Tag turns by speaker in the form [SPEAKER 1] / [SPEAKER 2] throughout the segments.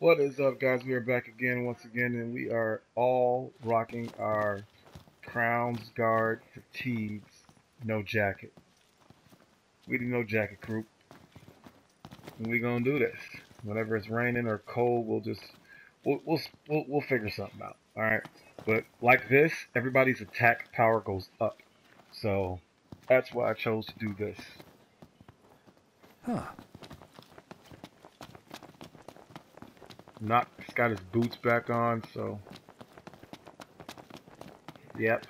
[SPEAKER 1] What is up, guys? We are back again, once again, and we are all rocking our Crownsguard fatigues, no jacket. We do no jacket group. We gonna do this. Whenever it's raining or cold, we'll just we'll we'll we'll, we'll figure something out. All right. But like this, everybody's attack power goes up. So that's why I chose to do this.
[SPEAKER 2] Huh.
[SPEAKER 1] Not got his boots back on, so Yep.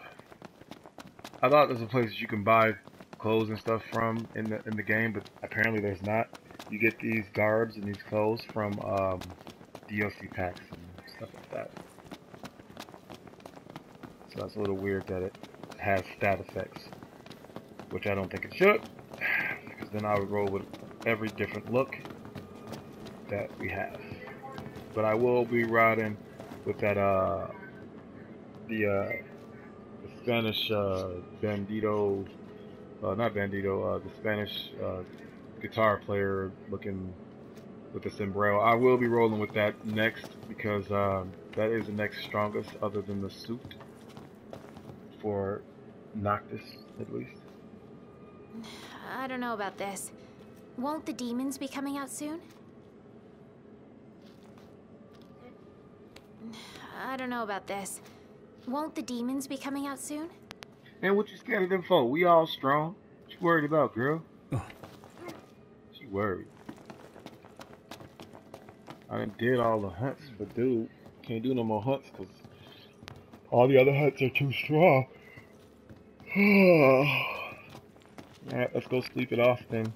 [SPEAKER 1] I thought there's a place that you can buy clothes and stuff from in the in the game, but apparently there's not. You get these garbs and these clothes from um, DLC packs and stuff like that. So that's a little weird that it has stat effects, which I don't think it should, because then I would roll with every different look that we have. But I will be riding with that uh the uh the Spanish uh bandito uh not bandito uh the Spanish uh guitar player looking with the sombrero. I will be rolling with that next because um that is the next strongest other than the suit for Noctis at least.
[SPEAKER 3] I don't know about this. Won't the demons be coming out soon? I don't know about this. Won't the demons be coming out soon?
[SPEAKER 1] And what you scared of them for? We all strong. What you worried about, girl? She worried. I done did all the hunts, but dude, can't do no more hunts because all the other hunts are too strong. Alright, let's go sleep it off then.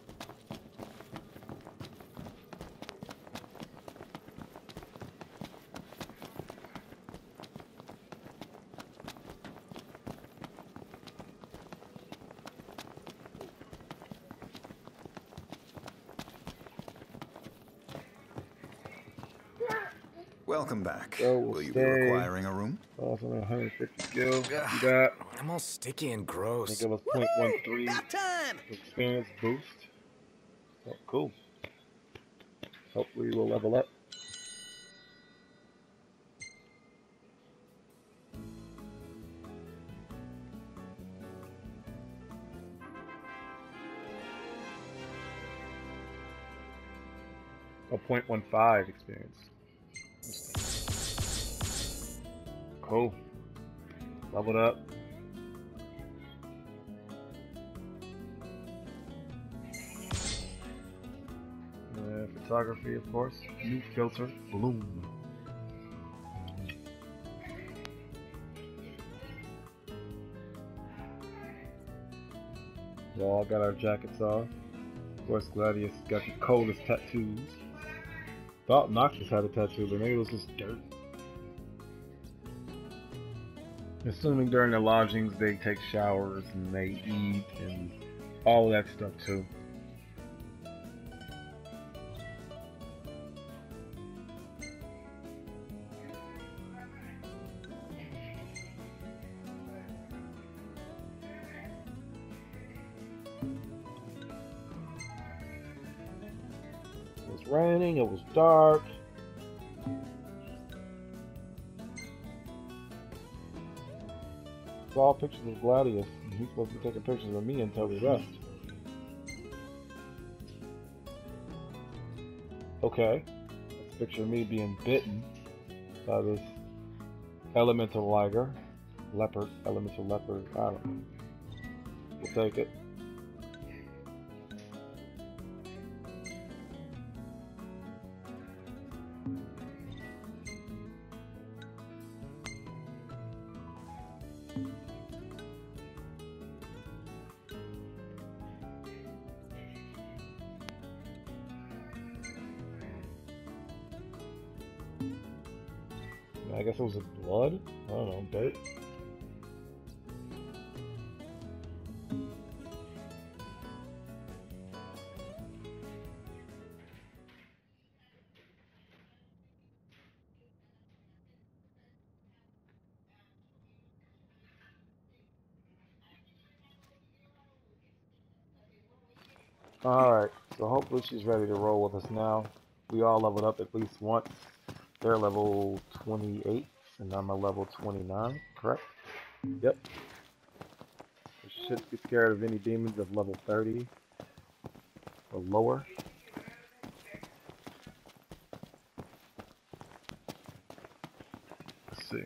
[SPEAKER 2] Welcome back.
[SPEAKER 1] So we'll
[SPEAKER 2] Will you be
[SPEAKER 1] stay.
[SPEAKER 2] requiring a room?
[SPEAKER 1] Also 150 skill. You got,
[SPEAKER 4] I'm all sticky and
[SPEAKER 1] they
[SPEAKER 4] gross.
[SPEAKER 1] give us 0.13
[SPEAKER 5] About time!
[SPEAKER 1] experience boost. Oh, cool. Hopefully we'll level up. A 0.15 experience. Cool. Leveled up. Photography, of course. New filter, bloom. We all got our jackets off. Of course, Gladius got the coldest tattoos. Thought Noctis had a tattoo, but maybe it was just dirt. Assuming during the lodgings they take showers and they eat and all that stuff too. Dark. Saw pictures of Gladius, and he's supposed to be taking pictures of me until we rest. Okay. Let's picture me being bitten by this elemental liger. Leopard, elemental leopard, I don't know. We'll take it. I guess it was a blood? I don't know, dirt. Alright, so hopefully she's ready to roll with us now. we all leveled up at least once. They're level 28, and I'm a level 29, correct? Yep. We should be scared of any demons of level 30 or lower. Let's see.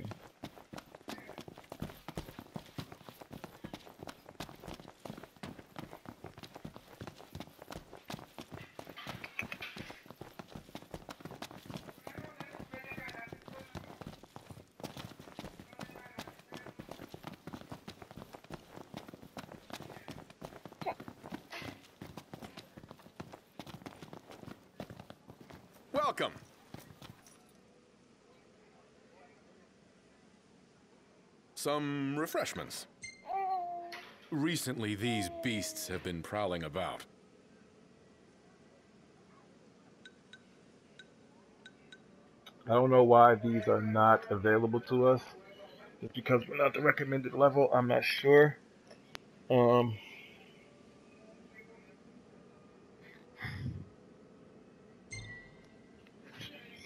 [SPEAKER 2] Welcome. Some refreshments. Recently, these beasts have been prowling about.
[SPEAKER 1] I don't know why these are not available to us. It's because we're not the recommended level. I'm not sure. Um,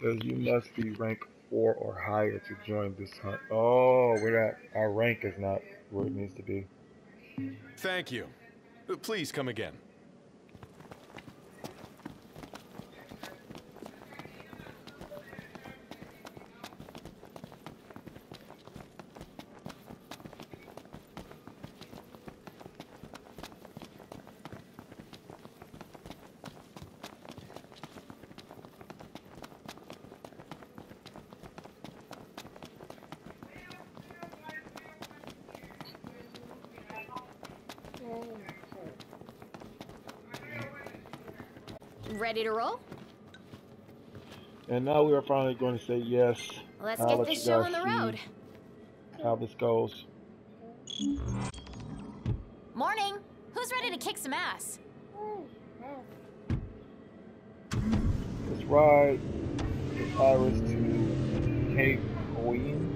[SPEAKER 1] says you must be rank four or higher to join this hunt. Oh, we're not. Our rank is not where it needs to be.
[SPEAKER 2] Thank you. Please come again.
[SPEAKER 3] Ready to roll?
[SPEAKER 1] And now we are finally going to say yes.
[SPEAKER 3] Let's
[SPEAKER 1] I'll
[SPEAKER 3] get this show on the road.
[SPEAKER 1] How this goes.
[SPEAKER 3] Morning. Who's ready to kick some ass?
[SPEAKER 1] Let's ride with Iris to Cape Queen.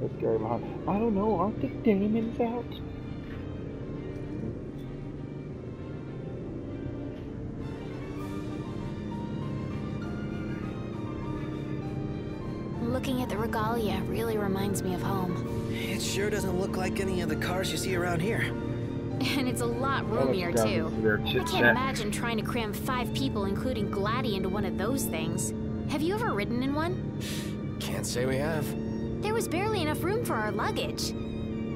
[SPEAKER 1] Let's go behind. I don't know. Aren't the demons out?
[SPEAKER 3] Looking at the regalia really reminds me of home.
[SPEAKER 4] It sure doesn't look like any of the cars you see around here.
[SPEAKER 3] And it's a lot roomier,
[SPEAKER 1] you guys
[SPEAKER 3] too.
[SPEAKER 1] listen to their
[SPEAKER 3] I can't imagine trying to cram five people, including Gladdy, into one of those things. Have you ever ridden in one?
[SPEAKER 4] Can't say we have.
[SPEAKER 3] There was barely enough room for our luggage.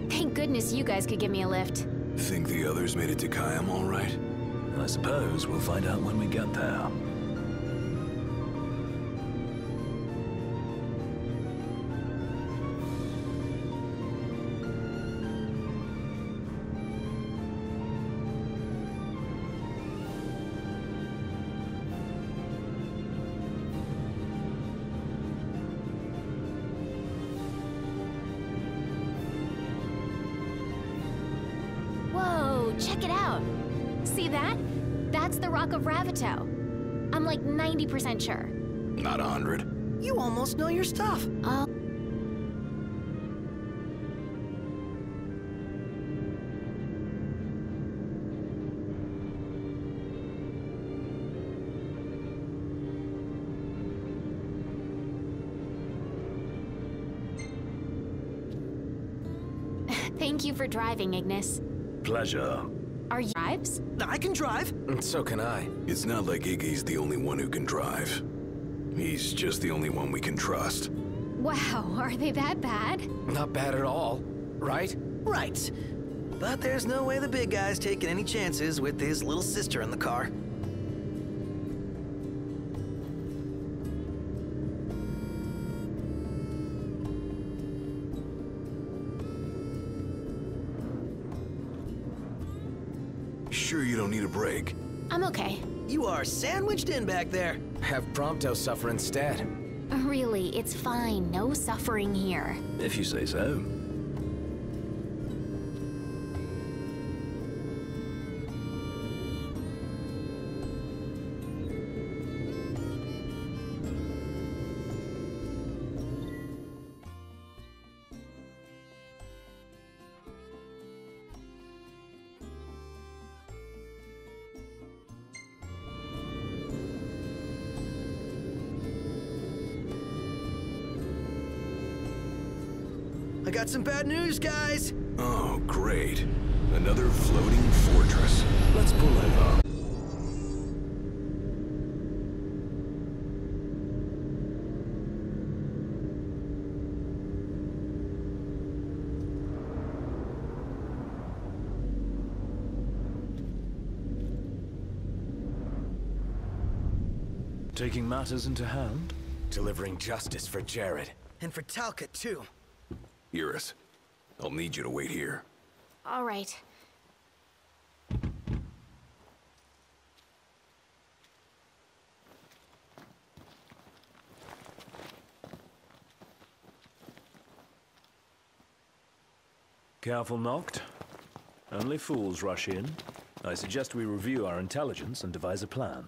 [SPEAKER 3] Thank goodness you guys could give me a lift.
[SPEAKER 5] Think the others made it to Caem all right? I suppose we'll find out when we get there.
[SPEAKER 3] Like 90% sure.
[SPEAKER 5] Not a hundred.
[SPEAKER 4] You almost know your stuff.
[SPEAKER 3] Oh. Thank you for driving, Ignis.
[SPEAKER 5] Pleasure.
[SPEAKER 3] Are you drives?
[SPEAKER 4] I can drive. Mm, so can I.
[SPEAKER 5] It's not like Iggy's the only one who can drive. He's just the only one we can trust.
[SPEAKER 3] Wow, are they that bad?
[SPEAKER 4] Not bad at all, right? Right. But there's no way the big guy's taking any chances with his little sister in the car.
[SPEAKER 5] Sure you don't need a break?
[SPEAKER 3] I'm okay.
[SPEAKER 4] You are sandwiched in back there.
[SPEAKER 6] Have Prompto suffer instead.
[SPEAKER 3] Really, it's fine. No suffering here.
[SPEAKER 5] If you say so.
[SPEAKER 4] Some bad news, guys.
[SPEAKER 5] Oh, great. Another floating fortress.
[SPEAKER 6] Let's pull it up. Taking matters into hand, delivering justice for Jared.
[SPEAKER 4] And for Talcott, too.
[SPEAKER 5] Iris, I'll need you to wait here.
[SPEAKER 3] All right.
[SPEAKER 6] Careful, Noct. Only fools rush in. I suggest we review our intelligence and devise a plan.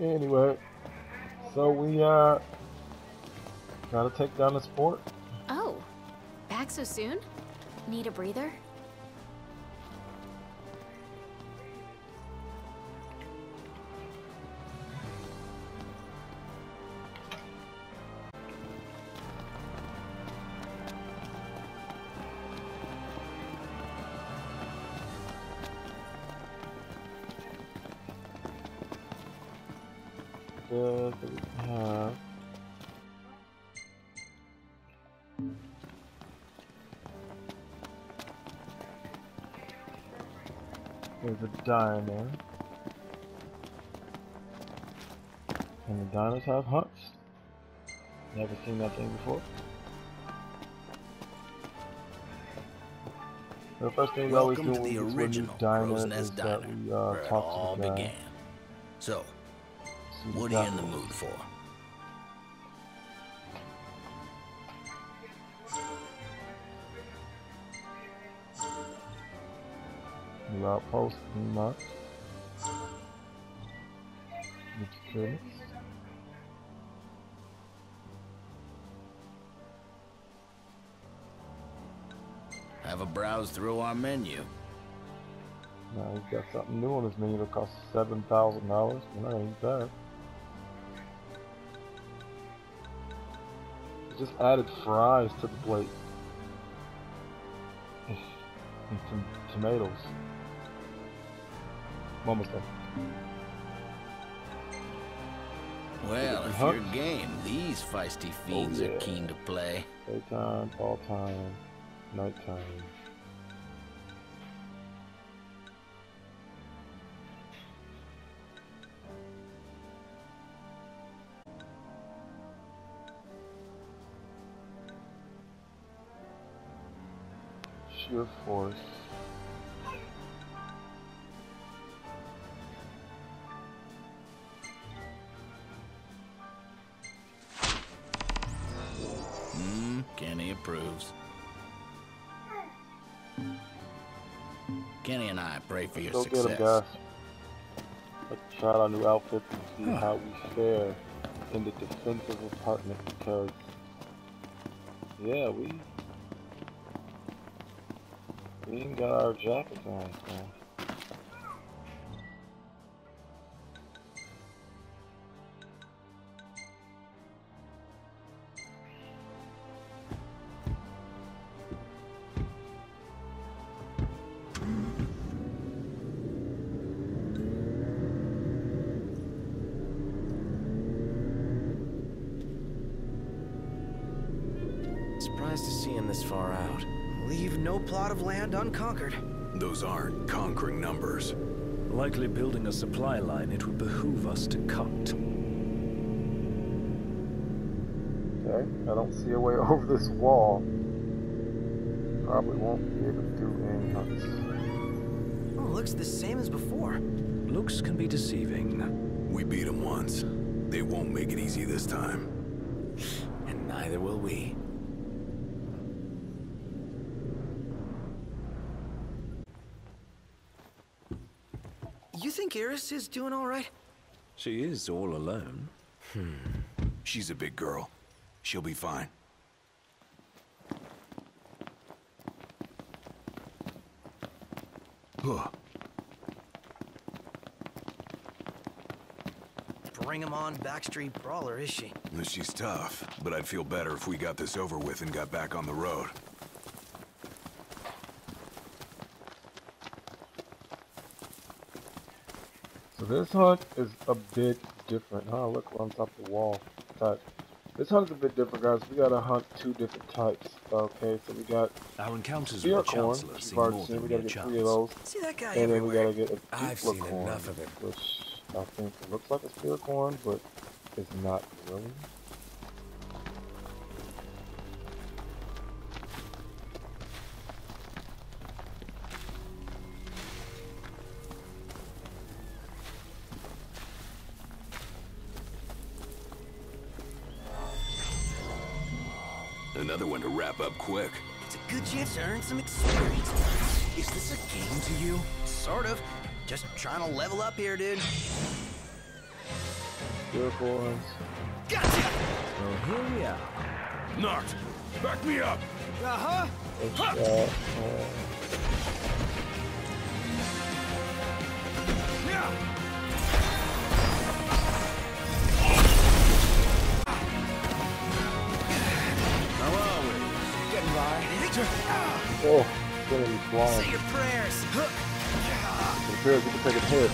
[SPEAKER 1] Anyway, so we uh gotta take down this fort.
[SPEAKER 3] Oh, back so soon? Need a breather?
[SPEAKER 1] That we have. There's a diner. And the diners have huts. Never seen that thing before. The first thing we always do
[SPEAKER 7] Welcome to the
[SPEAKER 1] get to a new
[SPEAKER 7] original
[SPEAKER 1] diner
[SPEAKER 7] Crow's
[SPEAKER 1] is
[SPEAKER 7] Nest
[SPEAKER 1] that
[SPEAKER 7] Diner,
[SPEAKER 1] we uh,
[SPEAKER 7] where it
[SPEAKER 1] talk
[SPEAKER 7] all
[SPEAKER 1] to the guy.
[SPEAKER 7] began. So, what are you in the mood for?
[SPEAKER 1] New outpost, new much. New security.
[SPEAKER 7] Have a browse through our menu.
[SPEAKER 1] Now he's got something new on his menu that costs seven thousand dollars. Not gonna eat that. Just added fries to the plate. and some tomatoes. Almost there.
[SPEAKER 7] Well, if you're game, these feisty oh, fiends
[SPEAKER 1] yeah.
[SPEAKER 7] are keen to play.
[SPEAKER 1] Daytime, fall time, nighttime. Sheer force.
[SPEAKER 7] Hmm, Kenny approves. Kenny and I pray for your
[SPEAKER 1] Go get him,
[SPEAKER 7] success.
[SPEAKER 1] guys. Let's try our new outfits and see how we fare in the defensive apartment because, yeah, we we ain't got our jackets on, so.
[SPEAKER 6] Surprised to see him this far out.
[SPEAKER 4] Leave no plot of land unconquered.
[SPEAKER 5] Those aren't conquering numbers.
[SPEAKER 6] Likely building a supply line it would behoove us to cut.
[SPEAKER 1] Okay, I don't see a way over this wall. Probably won't be able to do any hunts.
[SPEAKER 4] Oh, looks the same as before.
[SPEAKER 6] Looks can be deceiving.
[SPEAKER 5] We beat them once. They won't make it easy this time.
[SPEAKER 6] And
[SPEAKER 4] Neither will we. You think Iris is doing all right?
[SPEAKER 6] She is all alone. Hmm.
[SPEAKER 5] She's a big girl. She'll be fine. Huh.
[SPEAKER 4] Bring him on Backstreet Brawler, is she?
[SPEAKER 5] She's tough, but I'd feel better if we got this over with and got back on the road.
[SPEAKER 1] So this hunt is a bit different. Huh? Look on top of the wall. Type. This hunt is a bit different, guys. We gotta hunt two different types. Okay, so we got
[SPEAKER 6] Our encounters
[SPEAKER 1] spear
[SPEAKER 6] with the
[SPEAKER 1] corn,
[SPEAKER 6] Chancellor
[SPEAKER 1] which
[SPEAKER 6] seem
[SPEAKER 1] we've
[SPEAKER 6] more than
[SPEAKER 1] We gotta get
[SPEAKER 6] chance.
[SPEAKER 1] three of those.
[SPEAKER 4] See that guy
[SPEAKER 1] and then we gotta get a
[SPEAKER 8] I've seen
[SPEAKER 1] corn,
[SPEAKER 8] enough of him.
[SPEAKER 1] which I think it looks like a Spiracorn, but it's not really.
[SPEAKER 5] Another one to wrap up quick.
[SPEAKER 4] It's a good chance to earn some experience. Is this a game to you? Sort of. Just trying to level up here, dude.
[SPEAKER 1] Spiracorns.
[SPEAKER 4] Gotcha!
[SPEAKER 6] Well, here we are.
[SPEAKER 5] Knocked! Back me up!
[SPEAKER 4] Uh-huh.
[SPEAKER 1] It's, uh, uh, oh, it's gonna be
[SPEAKER 4] Say your prayers.
[SPEAKER 1] It appears we can take a hit.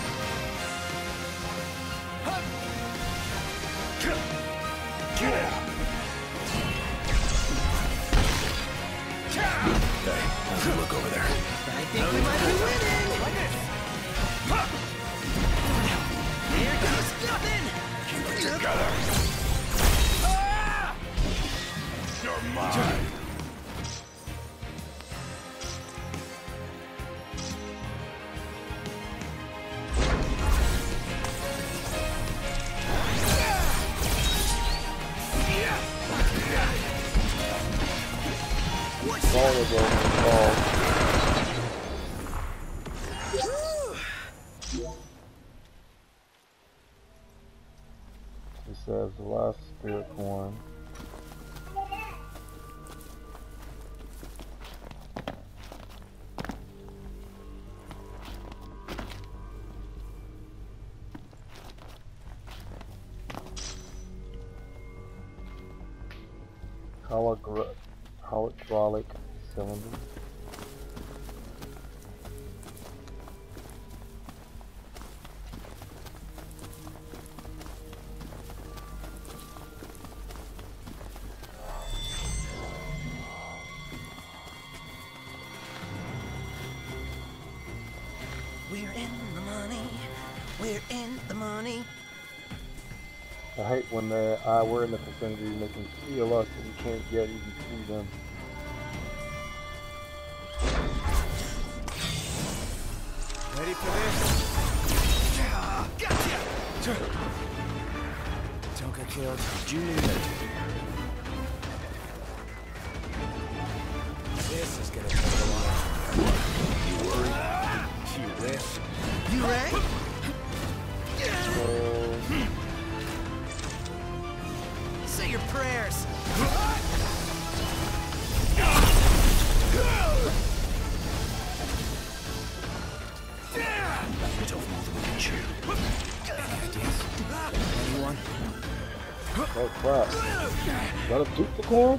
[SPEAKER 5] Hey, how's it look over there?
[SPEAKER 4] I think we might be winning. Here goes nothing.
[SPEAKER 5] Keep it together! You're mine!
[SPEAKER 1] Hydraulic cylinder. Uh, we're in the vicinity and they can feel us and we can't yet even see them.
[SPEAKER 8] Ready for this?
[SPEAKER 4] Gotcha!
[SPEAKER 8] Don't get killed.
[SPEAKER 6] Noted.
[SPEAKER 8] This is gonna take a while.
[SPEAKER 5] You worried?
[SPEAKER 8] You wish.
[SPEAKER 4] You ready?
[SPEAKER 1] So,
[SPEAKER 4] your prayers.
[SPEAKER 8] Anyone?
[SPEAKER 1] oh crap. Is that a Duplicorn?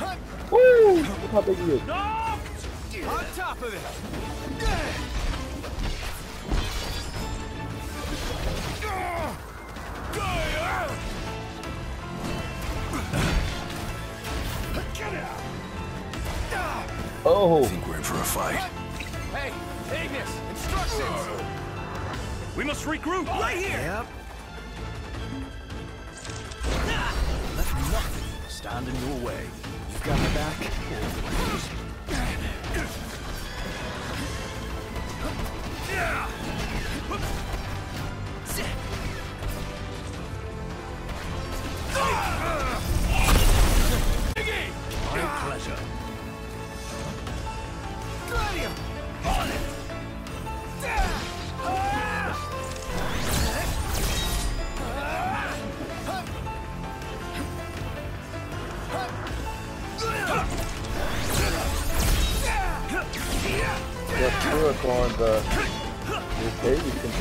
[SPEAKER 1] Woo! Look how big he is.
[SPEAKER 8] On top of it!
[SPEAKER 1] Oh!
[SPEAKER 5] I think we're in for a fight.
[SPEAKER 8] Hey, Ignis, instructions!
[SPEAKER 6] We must regroup!
[SPEAKER 8] Right here!
[SPEAKER 4] Yep.
[SPEAKER 6] Let nothing stand in your way.
[SPEAKER 8] You've got my back.
[SPEAKER 1] one's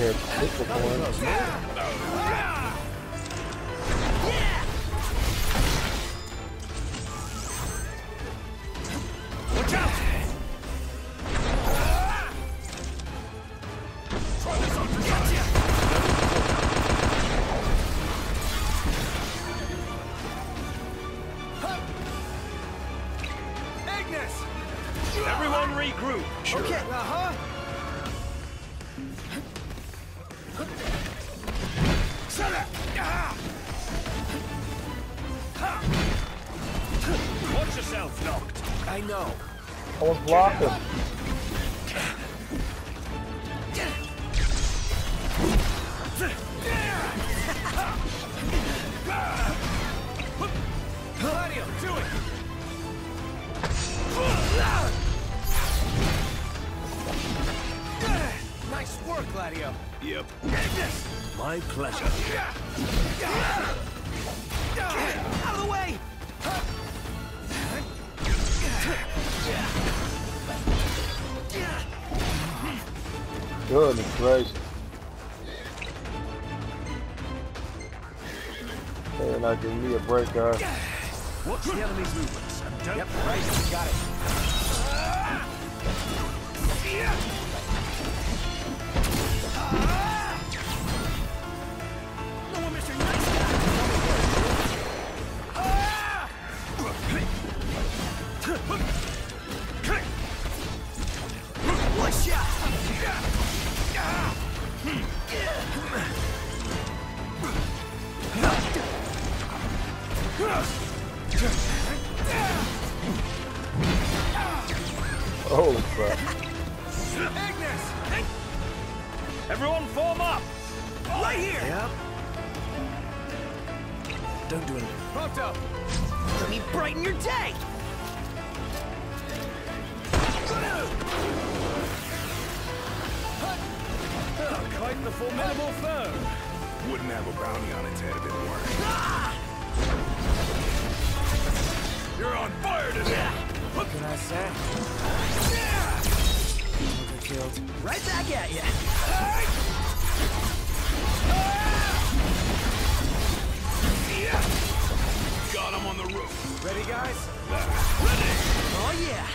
[SPEAKER 1] pistol.
[SPEAKER 8] Watch out! Gladio, it! Nice work, Gladio.
[SPEAKER 5] Yep.
[SPEAKER 6] My pleasure.
[SPEAKER 8] Out of the way!
[SPEAKER 1] Goodness gracious. They're not giving me a break, guys.
[SPEAKER 6] Watch the enemy's movements and don't
[SPEAKER 8] Yep, right, got it.
[SPEAKER 5] Him on the roof.
[SPEAKER 8] Ready, guys?
[SPEAKER 4] Oh yeah.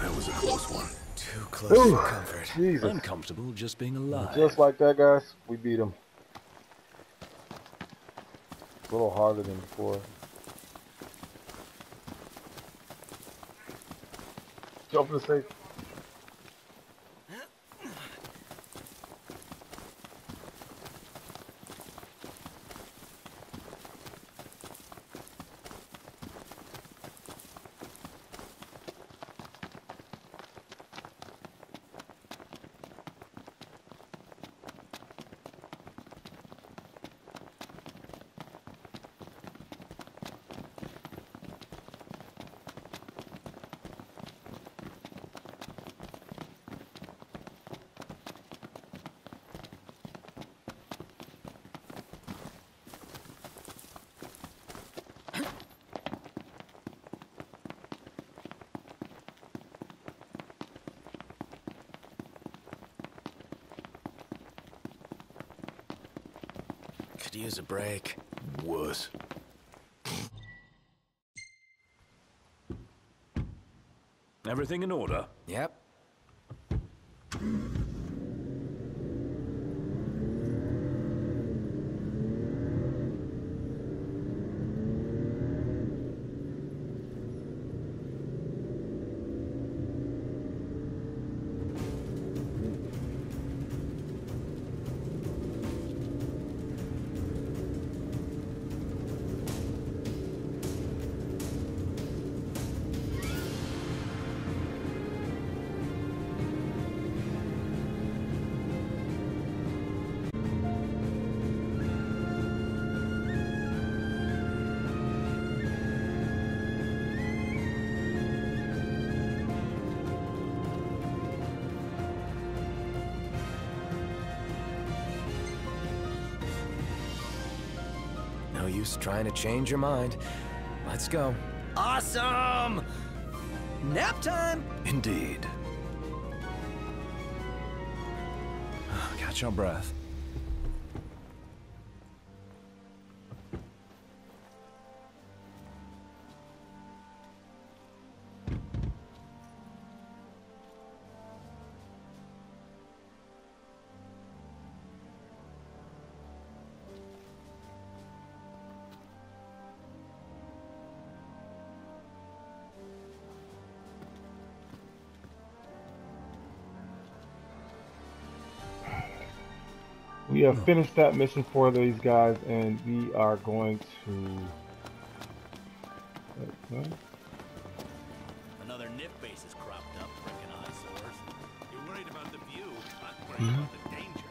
[SPEAKER 5] That was a close one.
[SPEAKER 8] Too close
[SPEAKER 1] Ooh,
[SPEAKER 8] for comfort.
[SPEAKER 1] Jesus.
[SPEAKER 6] Uncomfortable just being alive.
[SPEAKER 1] Just like that, guys, we beat him. A little harder than before. Jump to safe.
[SPEAKER 8] Could use a break.
[SPEAKER 5] Was.
[SPEAKER 6] Everything in order?
[SPEAKER 8] Yep. trying to change your mind. Let's go.
[SPEAKER 4] Awesome! Nap time!
[SPEAKER 6] Indeed. Catch your breath.
[SPEAKER 1] We have finished that mission for these guys, and we are going to. Okay.
[SPEAKER 7] Another Niff base is cropped up, freaking eyesores. You're worried about the view, not worried hmm? about the danger.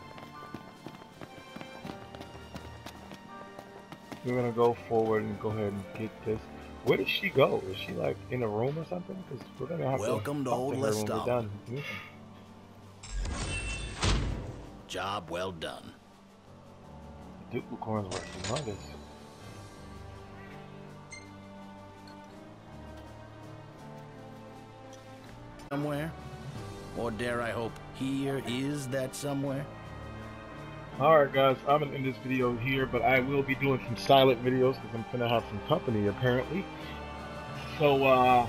[SPEAKER 1] We're gonna go forward and go ahead and get this. Where did she go? Is she like in a room or something? Because we're gonna have
[SPEAKER 7] Welcome to
[SPEAKER 1] talk
[SPEAKER 7] Old
[SPEAKER 1] her
[SPEAKER 7] Job well done.
[SPEAKER 1] Duplicorns were humongous.
[SPEAKER 7] Somewhere? Or dare I hope, here is that somewhere?
[SPEAKER 1] Alright guys, I'm gonna end this video here, but I will be doing some silent videos because I'm gonna have some company apparently. So uh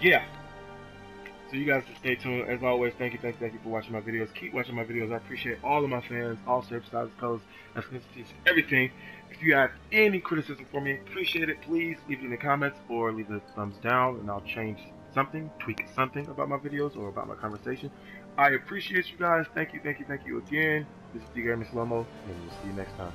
[SPEAKER 1] yeah. So you guys just stay tuned. As always, thank you, thank you, thank you for watching my videos. Keep watching my videos. I appreciate all of my fans, all shapes, sizes, colors, ethnicities, everything. If you have any criticism for me, appreciate it. Please leave it in the comments or leave a thumbs down and I'll change something, tweak something about my videos or about my conversation. I appreciate you guys. Thank you, thank you, thank you again. This is D Gamer Slow Mo, and we'll see you next time.